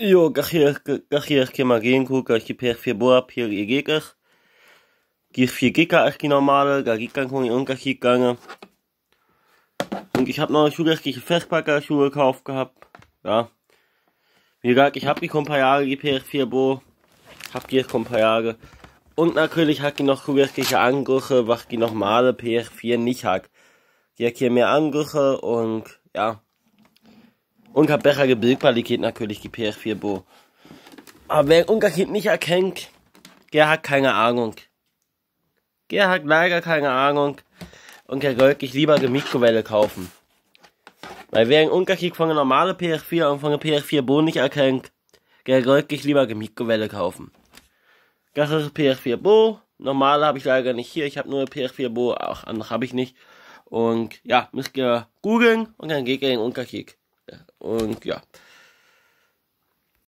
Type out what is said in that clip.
Jo, hier, gach hier, ich mal gehen gucken, ich gebe vier Boa, hier ihr Gegner. Gib vier Giga, ich gehe normale, gar Giga kann ich ungar gegangen. Und ich habe noch zusätzliche Festpacker-Schuhe gekauft gehabt. Ja. Wie gesagt, ich habe die ein paar Jahre, die PS4 Bo. Hab jetzt ein paar Jahre. Und natürlich hat die noch zusätzliche Angriffe, was die normale PS4 nicht hat. Die hat hier mehr Angriffe und, ja. Und hat bessere Bildqualität natürlich, die PS4 Bo. Aber wer Ungarkind nicht erkennt, der hat keine Ahnung. Der hat leider keine Ahnung. Und der sollte ich lieber eine Mikrowelle kaufen. Weil wer einen Unterschied von der normalen PS4 und von der PS4 Bo nicht erkennt, der sollte ich lieber eine Mikrowelle kaufen. Das ist PS4 Bo. Normal habe ich leider nicht hier. Ich habe nur PS4 Bo, auch andere habe ich nicht. Und ja, müsst ihr googeln und dann geht ihr den Unterschied. Und ja.